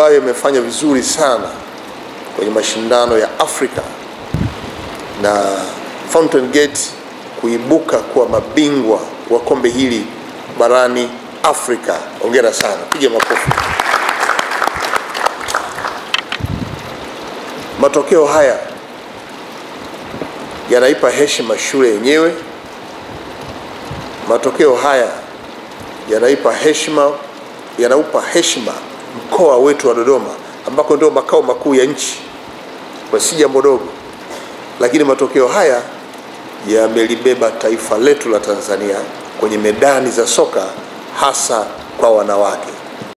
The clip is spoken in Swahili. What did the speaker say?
ambayo imefanya vizuri sana kwenye mashindano ya Afrika na Fountain Gate kuibuka kuwa mabingwa wa kombe hili barani Afrika. Hongera sana, piga makofi. Matokeo haya yanaipa heshima shule yenyewe. Matokeo haya yanaipa heshima, yanaupa heshima mkoa wetu wa Dodoma ambako ndio makao makuu ya nchi, kwa si jambo dogo. Lakini matokeo haya yamelibeba taifa letu la Tanzania kwenye medani za soka, hasa kwa wanawake.